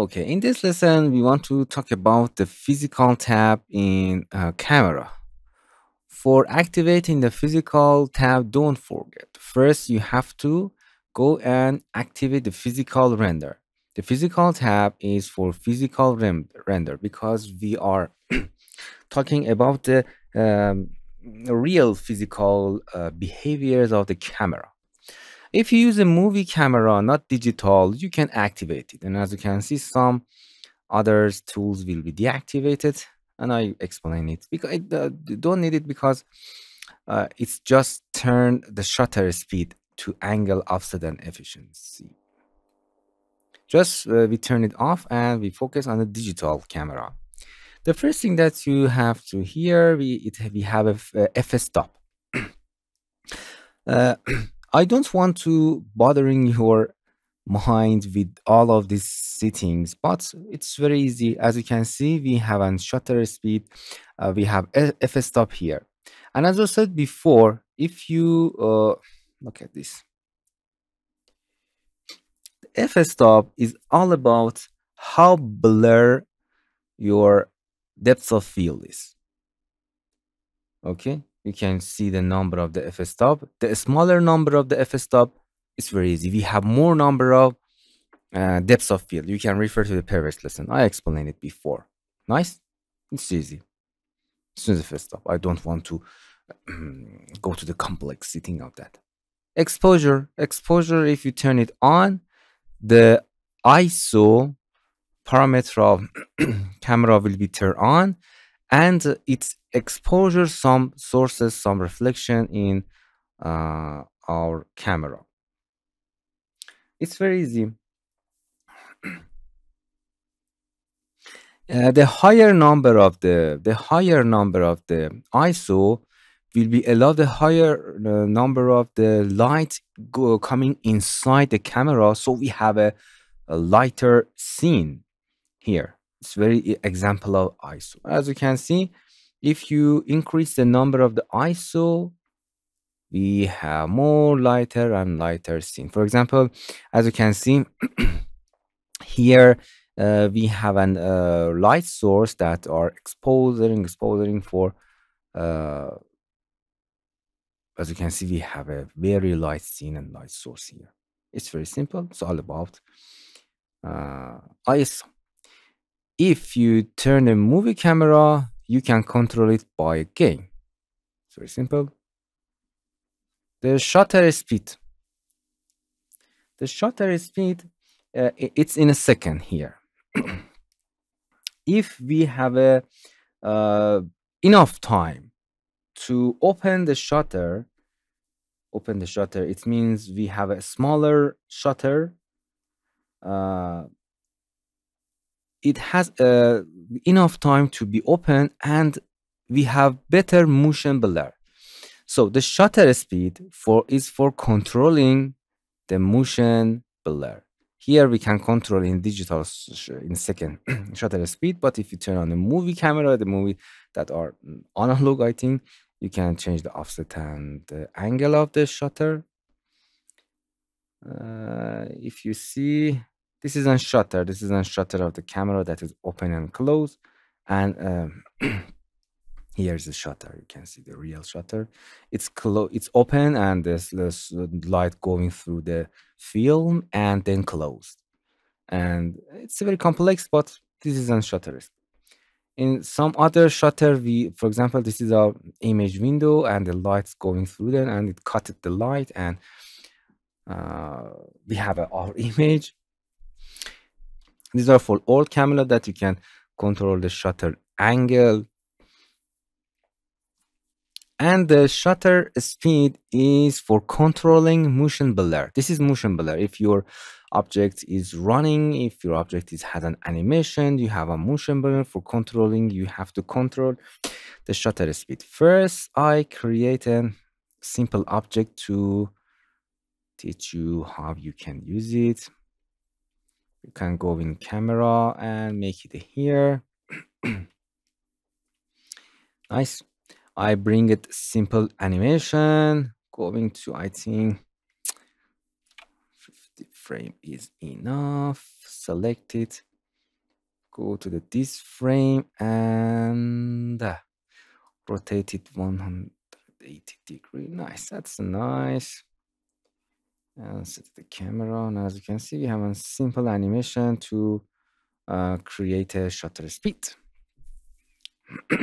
Okay, in this lesson, we want to talk about the physical tab in camera. For activating the physical tab, don't forget. First, you have to go and activate the physical render. The physical tab is for physical rem render because we are talking about the um, real physical uh, behaviors of the camera. If you use a movie camera, not digital, you can activate it. And as you can see, some other tools will be deactivated. And I explain it because I uh, don't need it because uh, it's just turn the shutter speed to angle offset and efficiency. Just uh, we turn it off and we focus on the digital camera. The first thing that you have to hear, we, it, we have a, a f-stop. I don't want to bothering your mind with all of these settings, but it's very easy. As you can see, we have a shutter speed, uh, we have f-stop here. And as I said before, if you uh, look at this, f-stop is all about how blur your depth of field is. Okay, you can see the number of the f-stop. The smaller number of the f-stop is very easy. We have more number of uh, depths of field. You can refer to the previous lesson. I explained it before. Nice? It's easy. As soon as f-stop. I don't want to go to the complexity of that. Exposure. Exposure, if you turn it on, the ISO parameter of camera will be turned on and its exposure some sources some reflection in uh, our camera. It's very easy. Uh, the higher number of the the higher number of the iso will be allow the higher uh, number of the light go, coming inside the camera so we have a, a lighter scene here. It's very example of iso as you can see if you increase the number of the ISO, we have more lighter and lighter scene. For example, as you can see here, uh, we have a uh, light source that are exposing, exposing for, uh, as you can see, we have a very light scene and light source here. It's very simple. It's all about uh, ISO. If you turn a movie camera you can control it by a gain. It's very simple. The shutter speed. The shutter speed, uh, it's in a second here. if we have a uh, enough time to open the shutter, open the shutter, it means we have a smaller shutter. Uh, it has uh, enough time to be open and we have better motion blur. So the shutter speed for is for controlling the motion blur. Here we can control in digital in second shutter speed, but if you turn on the movie camera, the movie that are analog, I think you can change the offset and the angle of the shutter. Uh, if you see this is a shutter. This is a shutter of the camera that is open and closed. And um, here's the shutter. You can see the real shutter. It's close. It's open and there's, there's light going through the film and then closed. And it's very complex, but this is a shutter. In some other shutter, we, for example, this is our image window and the light's going through there and it cut the light and uh, we have a, our image these are for all camera that you can control the shutter angle. And the shutter speed is for controlling motion blur. This is motion blur. If your object is running, if your object is has an animation, you have a motion blur for controlling, you have to control the shutter speed. First, I create a simple object to teach you how you can use it you can go in camera and make it here. Nice. I bring it simple animation going to i think 50 frame is enough. Select it. Go to the this frame and uh, rotate it 180 degree. Nice. That's nice and set the camera and as you can see we have a simple animation to uh, create a shutter speed.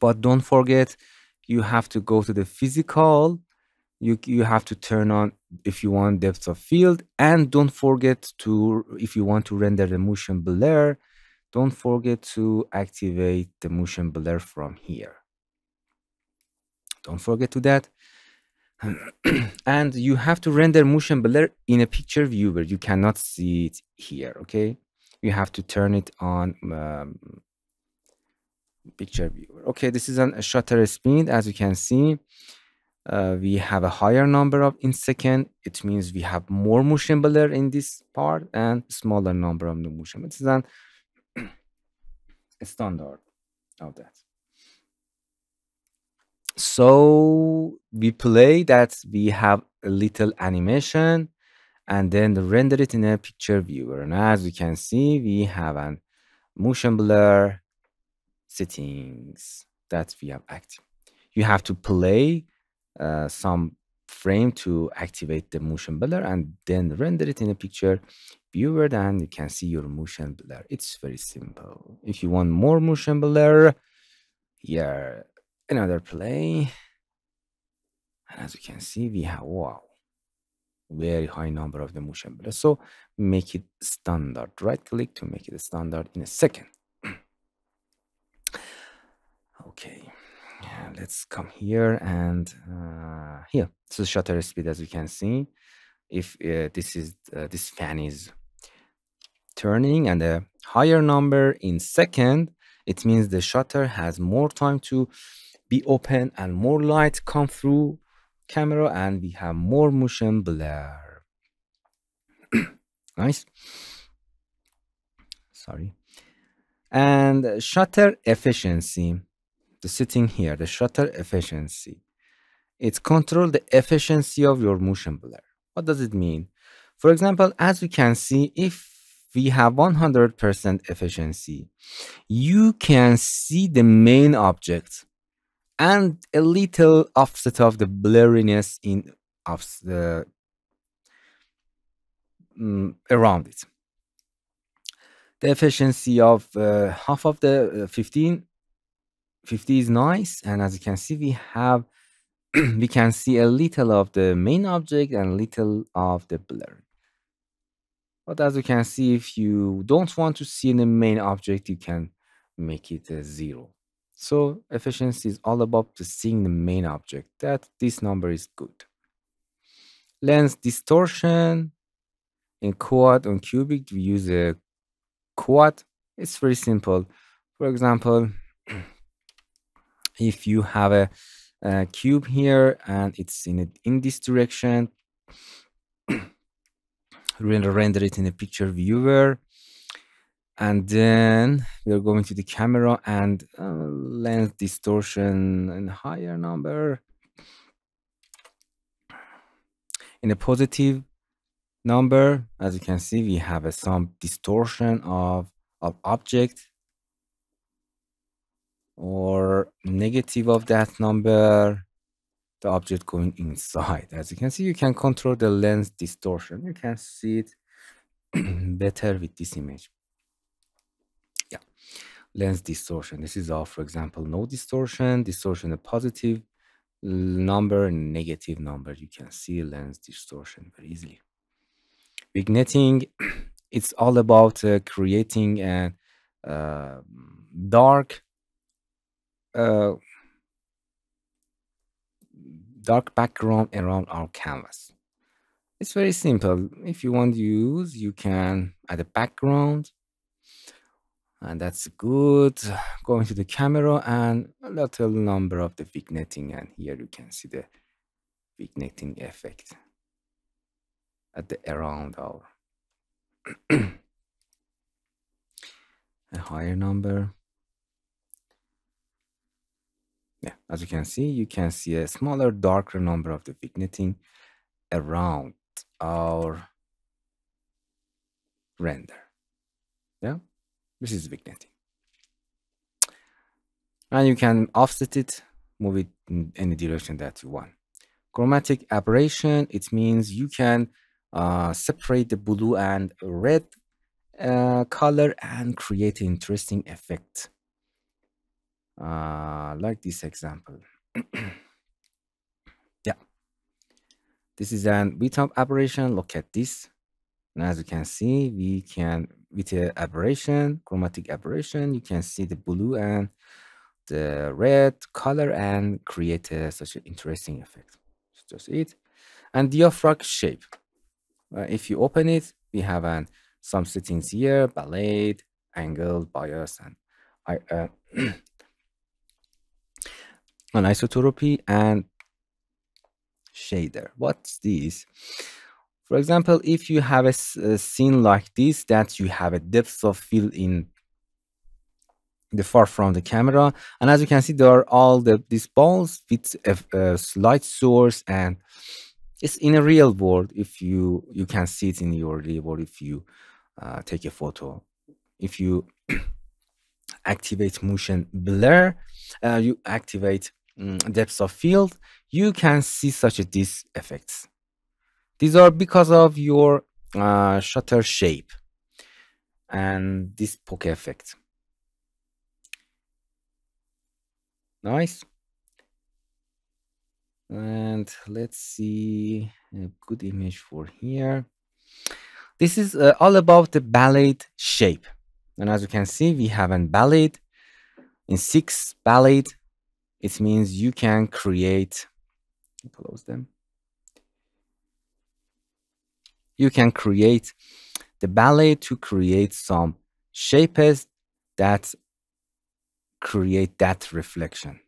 But don't forget you have to go to the physical. You you have to turn on if you want depth of field. And don't forget to if you want to render the motion blur don't forget to activate the motion blur from here. Don't forget to that and you have to render motion blur in a picture viewer. You cannot see it here okay? You have to turn it on um, picture viewer. Okay this is an, a shutter speed as you can see uh, we have a higher number of in second. It means we have more motion blur in this part and smaller number of the motion is an standard of that so we play that we have a little animation and then render it in a picture viewer. And as you can see we have an motion blur settings that we have active. You have to play uh, some frame to activate the motion blur and then render it in a picture viewer then you can see your motion blur. It's very simple. If you want more motion blur here another play and as you can see we have wow very high number of the motion blur. So make it standard. Right click to make it standard in a second. Okay yeah, let's come here and uh, here. So shutter speed as you can see. If uh, this is uh, this fan is turning and a higher number in second it means the shutter has more time to be open and more light come through camera and we have more motion blur. Nice. Sorry. And shutter efficiency the setting here the shutter efficiency. It control the efficiency of your motion blur. What does it mean? For example as you can see if we have 100% efficiency you can see the main object and a little offset of the blurriness in of the um, around it. The efficiency of uh, half of the uh, 15 50 is nice and as you can see we have we can see a little of the main object and little of the blur but as you can see if you don't want to see the main object you can make it a zero so efficiency is all about seeing the main object. That this number is good. Lens distortion in quad on cubic we use a quad. It's very simple. For example, if you have a, a cube here and it's in a, in this direction, render it in a picture viewer and then we're going to the camera and uh, lens distortion and higher number. In a positive number as you can see we have some distortion of of object or negative of that number the object going inside. As you can see you can control the lens distortion. You can see it better with this image lens distortion. This is all, for example, no distortion, distortion a positive number, negative number. You can see lens distortion very easily. Vignetting, it's all about uh, creating a uh, dark, uh, dark background around our canvas. It's very simple. If you want to use, you can add a background and that's good. Going to the camera and a little number of the vignetting and here you can see the vignetting effect at the around our a higher number. Yeah as you can see you can see a smaller darker number of the vignetting around our render. Yeah This is vignetting. And you can offset it, move it in any direction that you want. Chromatic aberration, it means you can uh, separate the blue and red uh, color and create an interesting effect. Uh, like this example. yeah. This is an VTOP aberration. Look at this. And as you can see, we can, with the aberration, chromatic aberration, you can see the blue and the red color and create a, such an interesting effect. Just it. And diaphragm shape. Uh, if you open it, we have an, some settings here, ballet, angle, bias, and I, uh, anisotropy and shader. What's this? For example, if you have a, a, scene like this, that you have a depth of field in the far from the camera, and as you can see, there are all the these balls with a, a light source, and it's in a real world. If you you can see it in your real world, if you uh, take a photo, if you activate motion blur, uh, you activate um, depth of field, you can see such a these effects. These are because of your uh, shutter shape and this bokeh effect. Nice. And let's see a good image for here. This is uh, all about the ballet shape. And as you can see, we have a ballet in six ballet. It means you can create, close them. You can create the ballet to create some shapes that create that reflection.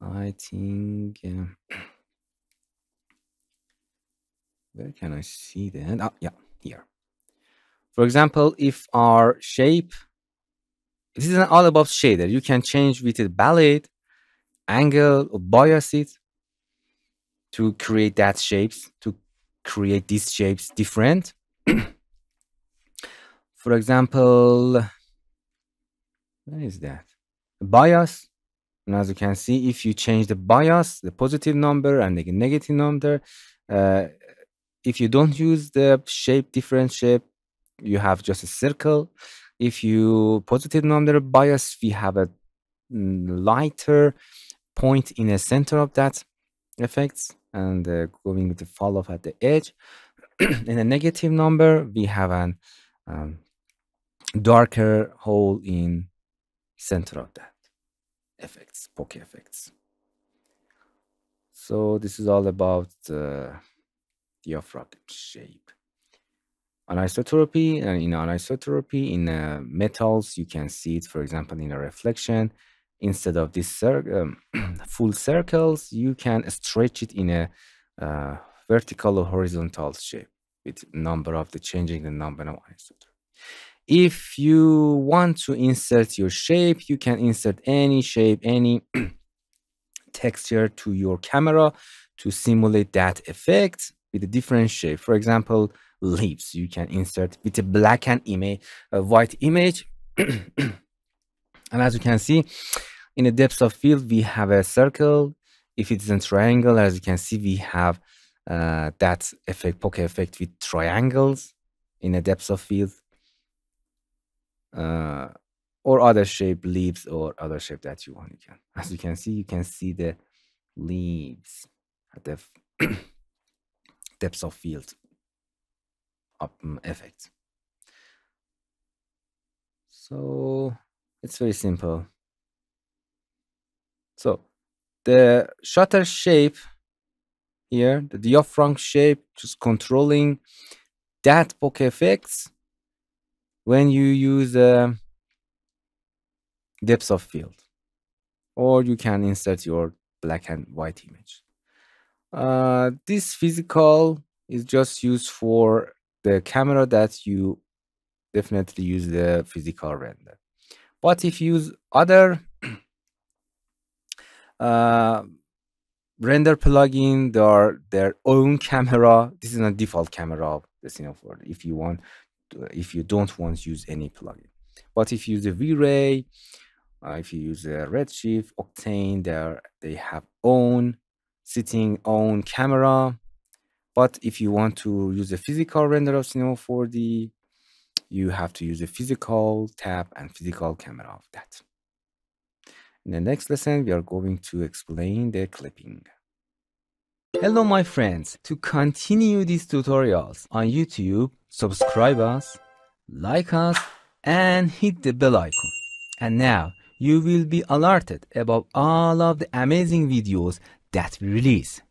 I think, uh, where can I see that? Oh, yeah, here. For example, if our shape, this is an all about shader. You can change with the ballet, angle, or bias it to create that shapes, to create these shapes different. For example, where is that? Bias. And as you can see, if you change the bias, the positive number and the negative number, uh, if you don't use the shape, different shape, you have just a circle. If you positive number bias, we have a mm, lighter point in the center of that effects and uh, going the fall off at the edge. in a negative number, we have an um, darker hole in center of that effects, bokeh effects. So this is all about the diaphragm shape. Anisotropy, and in anisotropy, in uh, metals, you can see it, for example, in a reflection instead of this um, full circles, you can stretch it in a uh, vertical or horizontal shape with number of the changing the number of isotopes. If you want to insert your shape, you can insert any shape, any texture to your camera to simulate that effect with a different shape. For example, leaves you can insert with a black and image, a white image. and as you can see, in the depth of field, we have a circle. If it's a triangle, as you can see, we have uh, that effect, bokeh effect with triangles in a depth of field. Uh, or other shape leaves or other shape that you want. You can, as you can see, you can see the leaves at the depth of field um, effect. So it's very simple. So the shutter shape here, the diaphragm shape, just controlling that bokeh effects when you use a depth of field or you can insert your black and white image. Uh, this physical is just used for the camera that you definitely use the physical render. But if you use other uh, render plugin they are their own camera this is a default camera of the for if you want if you don't want to use any plugin But if you use V-Ray, uh, if you use a Redshift, Octane, they they have own sitting own camera. But if you want to use a physical render of Cinema 4D, you have to use a physical tab and physical camera of that. In the next lesson, we are going to explain the clipping. Hello, my friends. To continue these tutorials on YouTube, subscribe us, like us, and hit the bell icon. And now, you will be alerted about all of the amazing videos that we release.